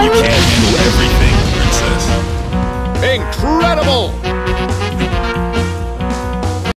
You can't do everything, princess. Incredible!